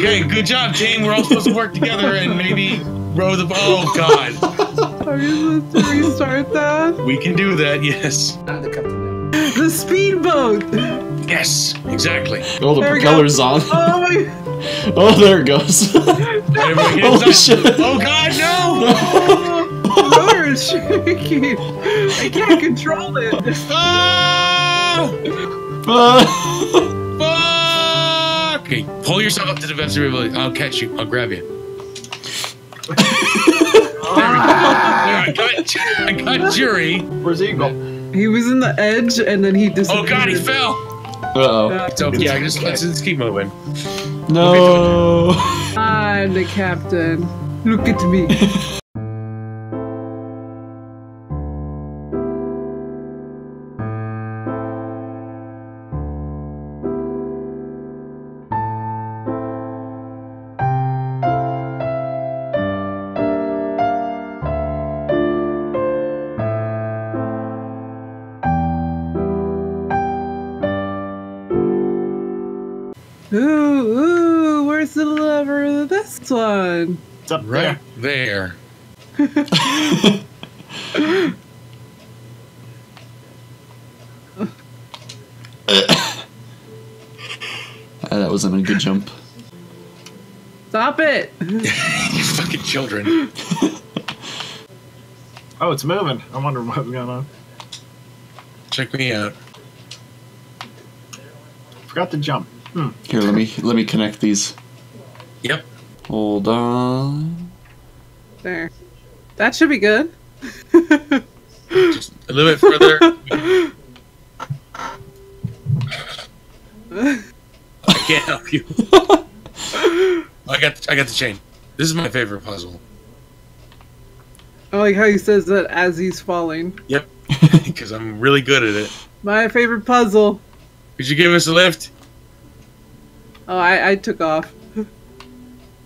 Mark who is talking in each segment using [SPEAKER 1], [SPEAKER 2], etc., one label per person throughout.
[SPEAKER 1] Okay, good job, team. We're all supposed to work together and maybe row the. Oh God,
[SPEAKER 2] Are you supposed to restart that?
[SPEAKER 1] we can do that. Yes,
[SPEAKER 3] I'm the captain now.
[SPEAKER 2] The speedboat!
[SPEAKER 1] yes, exactly.
[SPEAKER 4] Oh, the
[SPEAKER 2] There
[SPEAKER 4] propeller's on.
[SPEAKER 2] Oh my
[SPEAKER 4] Oh, there it goes.
[SPEAKER 1] Everybody get
[SPEAKER 4] Holy shit.
[SPEAKER 1] Oh God, no!
[SPEAKER 2] Oh, motor is shaking. I can't control it.
[SPEAKER 1] Ah!
[SPEAKER 4] Uh,
[SPEAKER 1] Fuck! Okay, pull yourself up to the best of your ability. I'll catch you. I'll grab you. There I got, I got Jury.
[SPEAKER 3] Where's Eagle?
[SPEAKER 2] He was in the edge and then he disappeared. Oh.
[SPEAKER 1] God, he fell.
[SPEAKER 4] Uh-oh.
[SPEAKER 2] Uh,
[SPEAKER 1] So yeah, just let's just keep moving.
[SPEAKER 4] No.
[SPEAKER 2] I'm the captain. Look at me. this one?
[SPEAKER 3] It's up
[SPEAKER 1] Right
[SPEAKER 3] there.
[SPEAKER 1] there.
[SPEAKER 4] Ah, that wasn't a good jump.
[SPEAKER 2] Stop it!
[SPEAKER 1] you fucking children.
[SPEAKER 3] Oh, it's moving. I wonder what's going on.
[SPEAKER 1] Check me out.
[SPEAKER 3] Forgot to jump. Hmm.
[SPEAKER 4] Here, let me let me connect these.
[SPEAKER 1] Yep.
[SPEAKER 4] Hold on.
[SPEAKER 2] There. That should be good.
[SPEAKER 1] Just a little bit further. I can't help you. I got I got the chain. This is my favorite puzzle.
[SPEAKER 2] I like how he says that as he's falling.
[SPEAKER 1] Yep. Because I'm really good at it.
[SPEAKER 2] My favorite puzzle.
[SPEAKER 1] Could you give us a lift?
[SPEAKER 2] Oh, I, I took off.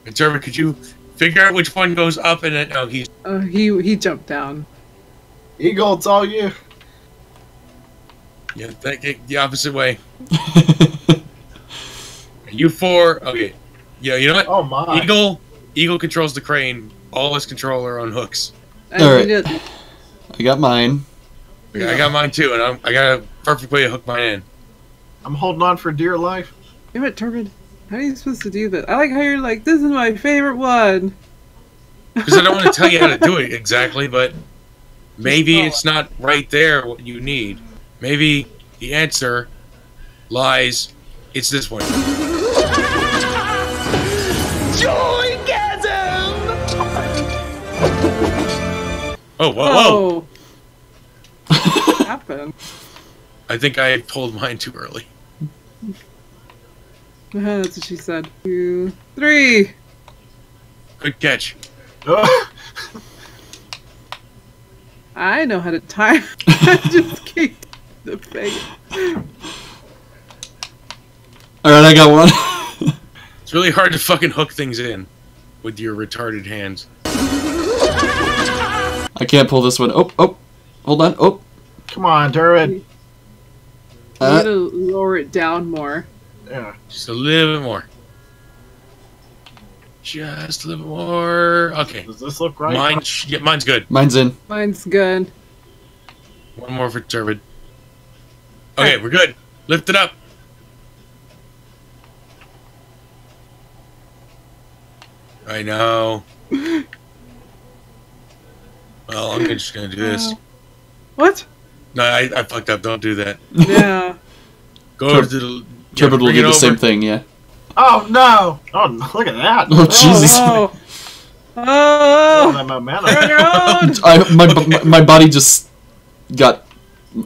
[SPEAKER 1] Observer, could you figure out which one goes up and then oh he's
[SPEAKER 2] Uh, he he jumped down.
[SPEAKER 3] Eagle, it's all you.
[SPEAKER 1] yeah, that, the opposite way. You four okay. Yeah, you know what?
[SPEAKER 3] Oh my.
[SPEAKER 1] Eagle Eagle controls the crane. All of us control our own hooks.
[SPEAKER 2] And
[SPEAKER 4] All
[SPEAKER 2] he
[SPEAKER 4] right.
[SPEAKER 2] did-
[SPEAKER 4] I got mine.
[SPEAKER 1] I got mine too, and I'm, I got a perfect way to hook mine in.
[SPEAKER 3] I'm holding on for dear life.
[SPEAKER 2] Damn it, Turbid. How are you supposed to do that? I like how you're like, this is my favorite one.
[SPEAKER 1] Because I don't want to tell you how to do it exactly, but maybe oh. it's not right there what you need. Maybe the answer lies. It's this one. Oh, whoa, whoa!
[SPEAKER 2] Oh. what happened?
[SPEAKER 1] I think I pulled mine too early.
[SPEAKER 2] That's what she said. Two, three.
[SPEAKER 1] Good catch.
[SPEAKER 3] Ugh.
[SPEAKER 2] I know how to time. I just kicked the face.
[SPEAKER 4] All right, I got one.
[SPEAKER 1] It's really hard to fucking hook things in with your retarded hands.
[SPEAKER 4] I can't pull this one. Oh, oh, hold on. Oh,
[SPEAKER 3] Come on, Turret.
[SPEAKER 2] You
[SPEAKER 4] uh,
[SPEAKER 2] need to lower it down more.
[SPEAKER 3] Yeah.
[SPEAKER 1] Just a little bit more. Just a little bit more. Okay.
[SPEAKER 3] Does this look right?
[SPEAKER 1] Mine, yeah, mine's good.
[SPEAKER 4] mine's in.
[SPEAKER 2] Mine's good.
[SPEAKER 1] One more for Turbid. Okay, we're good. Lift it up. I know. Well, I'm just gonna do this.
[SPEAKER 2] What?
[SPEAKER 1] No, I, I fucked up. Don't do that.
[SPEAKER 2] Yeah.
[SPEAKER 1] Go
[SPEAKER 4] Tur-
[SPEAKER 1] to the.
[SPEAKER 4] Turbid will do the
[SPEAKER 1] over.
[SPEAKER 4] same thing. Yeah.
[SPEAKER 3] Oh no! Oh, look at that!
[SPEAKER 4] Oh, oh Jesus!
[SPEAKER 2] Oh.
[SPEAKER 3] Oh,
[SPEAKER 2] Oh.
[SPEAKER 3] that momentum.
[SPEAKER 2] Turn around.
[SPEAKER 4] I my, my my body just got.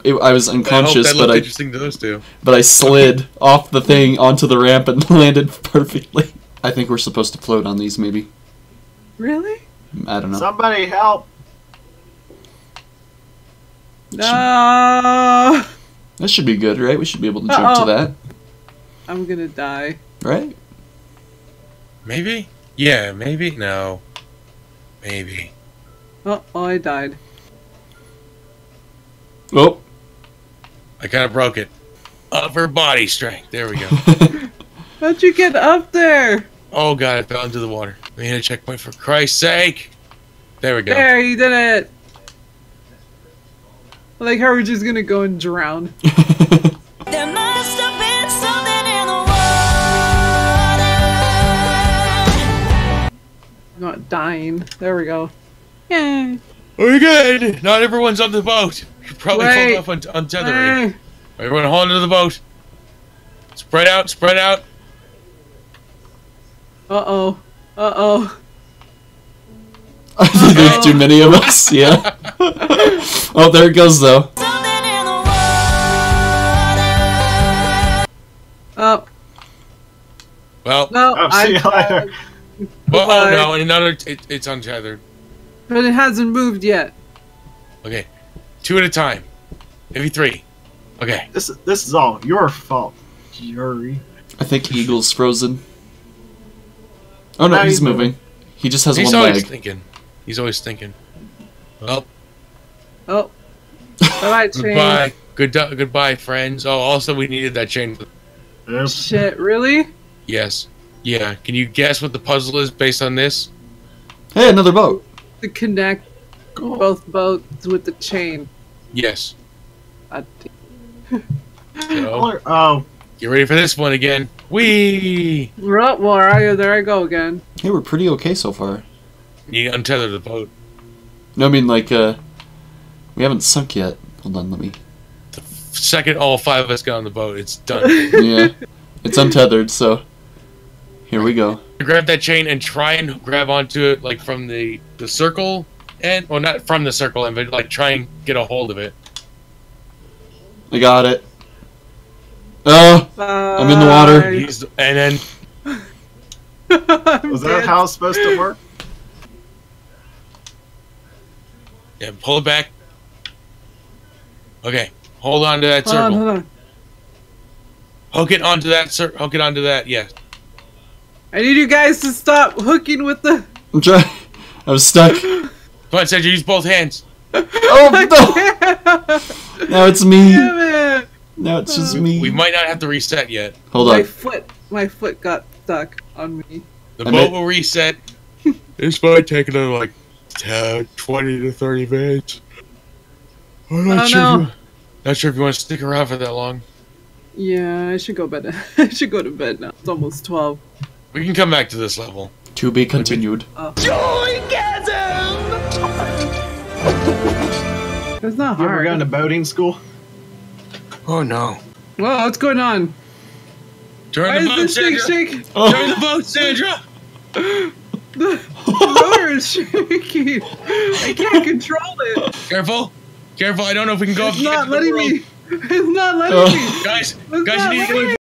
[SPEAKER 4] It, I was
[SPEAKER 1] I hope
[SPEAKER 4] unconscious,
[SPEAKER 1] that
[SPEAKER 4] but
[SPEAKER 1] looked
[SPEAKER 4] I
[SPEAKER 1] interesting to those two.
[SPEAKER 4] but I slid off the thing onto the ramp and landed perfectly. I think we're supposed to float on these, maybe.
[SPEAKER 2] Really?
[SPEAKER 4] I don't know.
[SPEAKER 3] Somebody help!
[SPEAKER 2] No.
[SPEAKER 4] That should be good, right? We should be able to jump
[SPEAKER 2] Uh-oh.
[SPEAKER 4] to that,
[SPEAKER 2] I'm gonna die.
[SPEAKER 4] right?
[SPEAKER 1] Maybe? Yeah, maybe? No. Maybe.
[SPEAKER 2] Oh, oh I died.
[SPEAKER 4] Oh,
[SPEAKER 1] I kind of broke it. Upper body strength. There we go.
[SPEAKER 2] How'd you get up there?
[SPEAKER 1] Oh god, I fell into the water. We need a checkpoint for Christ's sake. There we go.
[SPEAKER 2] There, you did it. Like how we're just gonna go and drown.
[SPEAKER 5] There must have been something
[SPEAKER 2] dying. There we go. Yay.
[SPEAKER 1] We're good. Not everyone's on the boat. You probably
[SPEAKER 2] Wait.
[SPEAKER 1] fall off on untethering.
[SPEAKER 2] Hey.
[SPEAKER 1] Everyone hold onto the boat. Spread out, spread out.
[SPEAKER 2] Uh oh. Uh oh.
[SPEAKER 4] I think there's too many of us. Yeah. oh, there it goes though.
[SPEAKER 5] Something in the water.
[SPEAKER 2] Oh
[SPEAKER 1] Well,
[SPEAKER 2] no.
[SPEAKER 3] Oh, see you
[SPEAKER 2] I-
[SPEAKER 3] later.
[SPEAKER 1] Well oh
[SPEAKER 2] Bye-bye.
[SPEAKER 1] no, another. It, it's untethered.
[SPEAKER 2] But it hasn't moved yet.
[SPEAKER 1] Okay, two at a time. Maybe three. Okay.
[SPEAKER 3] This this is all your fault, Yuri.
[SPEAKER 4] I think Eagle's frozen. Oh no,
[SPEAKER 3] No,
[SPEAKER 4] he's
[SPEAKER 3] he's moving.
[SPEAKER 4] moving. He just has
[SPEAKER 1] He's
[SPEAKER 4] one
[SPEAKER 1] always
[SPEAKER 4] leg.
[SPEAKER 1] thinking. He's always thinking. Well,
[SPEAKER 2] Oh. Bye, chain.
[SPEAKER 1] goodbye. Good goodbye, friends. Oh, also we needed that chain.
[SPEAKER 3] Yes.
[SPEAKER 2] Shit, really?
[SPEAKER 1] Yes. Yeah. Can you guess what the puzzle is based on this?
[SPEAKER 4] Hey, another boat.
[SPEAKER 2] To connect both boats with the chain.
[SPEAKER 1] Yes.
[SPEAKER 2] God
[SPEAKER 1] So,
[SPEAKER 3] Oh,
[SPEAKER 1] get ready for this one again. Wee.
[SPEAKER 2] Well, well, I, there I go again.
[SPEAKER 4] Hey, we're pretty okay so far.
[SPEAKER 1] You untether the boat.
[SPEAKER 4] No, I mean like uh, we haven't sunk yet. Hold on, let me.
[SPEAKER 1] The Second, all five of us get on the boat. It's done.
[SPEAKER 4] Yeah, it's untethered, so here we go.
[SPEAKER 1] grab that chain and try and grab onto it like from the the circle end well not from the circle end but like try and get a hold of it
[SPEAKER 4] I got it. Oh,
[SPEAKER 2] I'm
[SPEAKER 4] in the water.
[SPEAKER 1] Use the- and then
[SPEAKER 3] was that how it's supposed to work?
[SPEAKER 1] yeah, pull it back okay hold on to that
[SPEAKER 2] Hold on,
[SPEAKER 1] circle
[SPEAKER 2] hold on.
[SPEAKER 1] hook it onto that cir- hook it onto that yeah
[SPEAKER 2] I need you guys to stop hooking with the.
[SPEAKER 4] I'm trying. I was stuck.
[SPEAKER 1] come on Sandra, use both hands
[SPEAKER 4] Oh no! Now it's me.
[SPEAKER 2] Damn it!
[SPEAKER 4] Now it's just uh, me.
[SPEAKER 1] we might not have to reset yet
[SPEAKER 4] Hold on.
[SPEAKER 2] My
[SPEAKER 4] on.
[SPEAKER 2] foot, my foot got stuck on me.
[SPEAKER 1] the
[SPEAKER 4] I
[SPEAKER 1] boat
[SPEAKER 4] bet-
[SPEAKER 1] will reset this might take another like 10, 20 to 30 minutes I'm not
[SPEAKER 2] Oh,
[SPEAKER 1] sure
[SPEAKER 2] no.
[SPEAKER 1] if you, not sure if you want to stick around for that long
[SPEAKER 2] Yeah, I should go bed. I should go to bed now. It's almost twelve.
[SPEAKER 1] We can come back to this level
[SPEAKER 4] To be continued.
[SPEAKER 2] It's not hard.
[SPEAKER 3] You ever
[SPEAKER 2] hard.
[SPEAKER 3] gone to boating school?
[SPEAKER 1] oh no
[SPEAKER 2] Whoa, what's going on?
[SPEAKER 1] turn
[SPEAKER 2] Why
[SPEAKER 1] the
[SPEAKER 2] is
[SPEAKER 1] boat
[SPEAKER 2] this thing
[SPEAKER 1] Sandra
[SPEAKER 2] shaking?
[SPEAKER 4] Oh.
[SPEAKER 1] Turn the boat, Sandra!
[SPEAKER 2] The rotor is shaking. I can't control it.
[SPEAKER 1] Careful! Careful, I don't know if we can go up
[SPEAKER 2] It's
[SPEAKER 1] the edge
[SPEAKER 2] not
[SPEAKER 1] of the
[SPEAKER 2] letting me. It's not letting
[SPEAKER 4] Oh.
[SPEAKER 2] me.
[SPEAKER 1] Guys,
[SPEAKER 2] It's
[SPEAKER 1] guys, you need to
[SPEAKER 2] letting
[SPEAKER 1] go